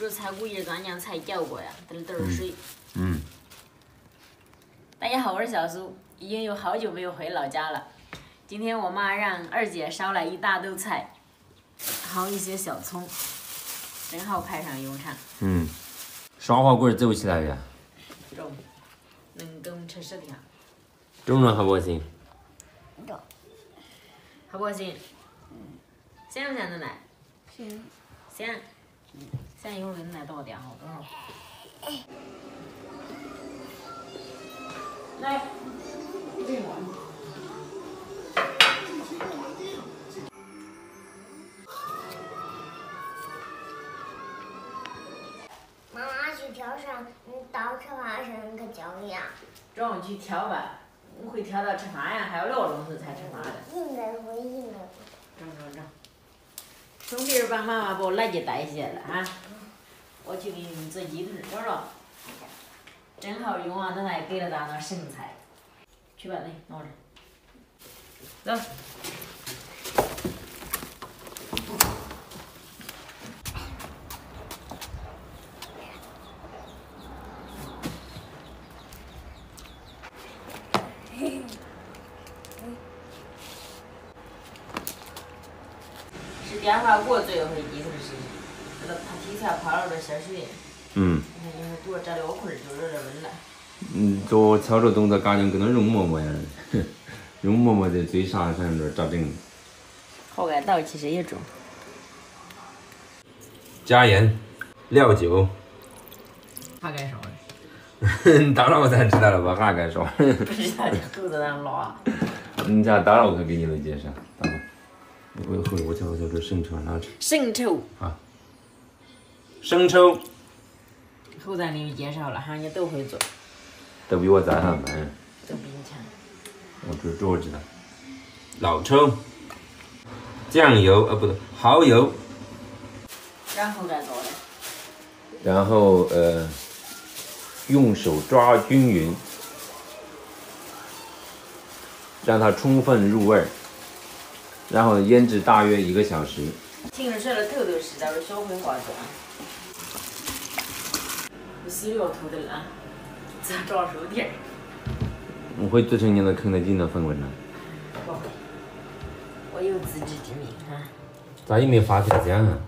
这菜估计咱娘才搅过呀，得点儿水。嗯，大家好，我是小苏，已经有好久没有回老家了。今天我妈让二姐烧了一大兜菜，还有一些小葱，正好派上用场。嗯，双火棍走起来呀，中，能给我们吃十条，中了好不行？好不行？想不香的奶？行，香。香一会儿给你奶倒点好多少？来，这个。妈妈去跳绳，你到吃饭时你可教我呀。中午去挑吧，你会挑到吃饭呀？还要撂东西才吃饭的。应该会，应该会。中中中。兄弟儿把妈妈把我垃圾带下了啊！我去给你做鸡腿，着着。正好用完的来给了咱那剩菜，去吧那拿着。走。是电话给我最后一回鸡腿是，那嗯，你看就是多炸两块儿就有点温了。嗯，做操作动作感觉跟那容嬷嬷一样，容嬷嬷在最上上边炸整。好味道其实也重。加盐，料酒，还该烧了，当然我才知道了，我还该烧。不知道你猴子让拉。你家打了我可给你们介绍，打吧。我我我瞧我瞧这生抽哪吃？生抽，生抽。后咱给你介绍了哈，你都会做，都比我在行慢，都比你强。我这这我知道。老抽，酱油呃不对，蚝油，然后再做嘞，然后呃，用手抓均匀，让它充分入味儿，然后腌制大约一个小时。听着说了头头是道的小灰话说啊，不是料头的了啊，咋找手底儿？我会做成你那肯德基的风味呢？不会，我有自知之明啊。咋也没发成这样啊？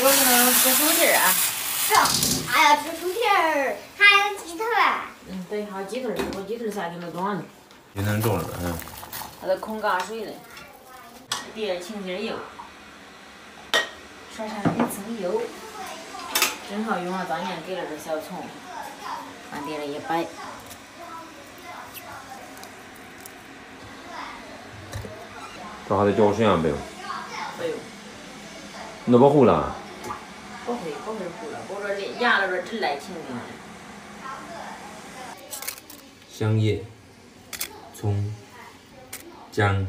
我给他吃手底儿啊，是，还要吃薯片儿，还有鸡腿儿。嗯对，还有鸡腿儿，我鸡腿儿啥给他装的，有点重了，嗯。还得空嘎水嘞，点清点油，刷上一层油，正好用了当年给了个小葱，往地上一摆。这还得浇水啊没有？哎呦，那不糊了？不会不会糊了，我这里压了这真来清的。香叶、葱、姜，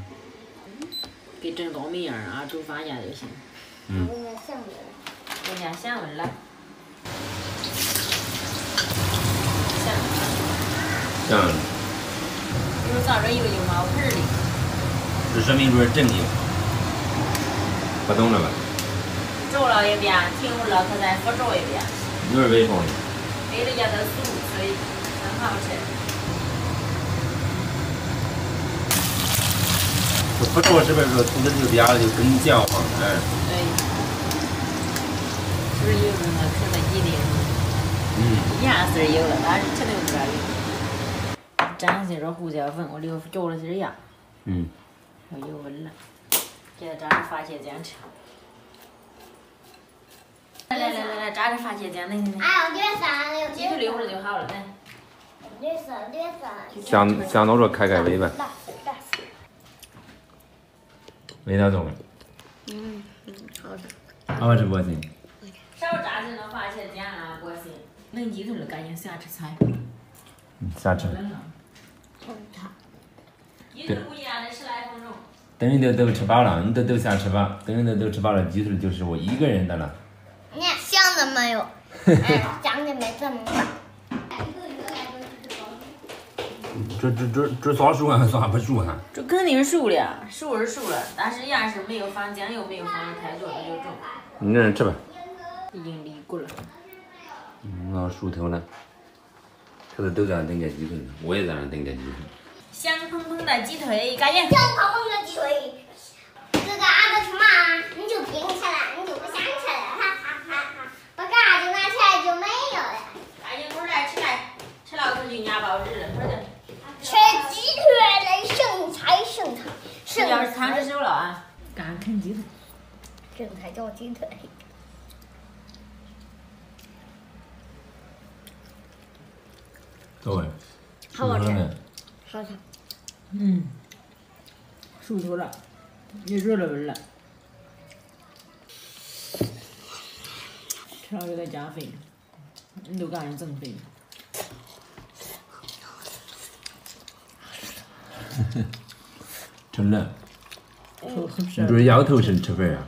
跟蒸苞米一样啊，煮饭一样就行，嗯有点香味儿。增加香味了。香，你说咱这油就冒盆儿的，这说明这是正油。不懂了吧？走了一遍，停了可再复走一遍，有点微风的。给人家的酥脆，很好吃。这不着是不是说就变了就更焦黄哎？对，是不是有那个嗯，颜色有了，但是吃的不知道有。沾些这胡椒粉，我留嚼了些盐，嗯，要有味了。给它炸点番茄酱吃。来来来来来，炸点番茄酱，来来来。还有点啥？有鸡腿一点会儿就好了，来。想想到这开开胃吧，大大。味道重。嗯嗯，好吃。好吧，这不行。少炸点那番茄酱啊，不行。冷鸡腿了，赶紧下吃菜。嗯，下吃。冷了。鸡腿不一样的十来分钟。等人都都吃饱了，你都都想吃吧。等人都都吃饱了，鸡腿就是我一个人的了。你看香的没有？哎，香的没这么大。这这这这啥熟啊？算不熟哈？这肯定熟了，熟是熟了，但是要是没有放酱油，没有放太多，它就重。你让人吃吧。已经离过了。嗯，老熟透了。他在那等件鸡腿，我也在那等件鸡腿。香喷喷的鸡腿，赶紧。香喷喷的鸡腿，这个阿哥去嘛，你就拼起来，你就不想吃了，哈哈哈哈！把嘎就拿起来就没有了。赶紧快点起来，吃了可就压报纸了，快点。吃鸡腿的剩菜剩菜剩要是汤菜汁熟了啊，干啃鸡腿。剩菜叫鸡腿。各位，好好吃呢？好吃。嗯，熟透了，也热了味了。吃了有点加肥，你都赶紧增肥。真的，你这是摇头神吃饭啊？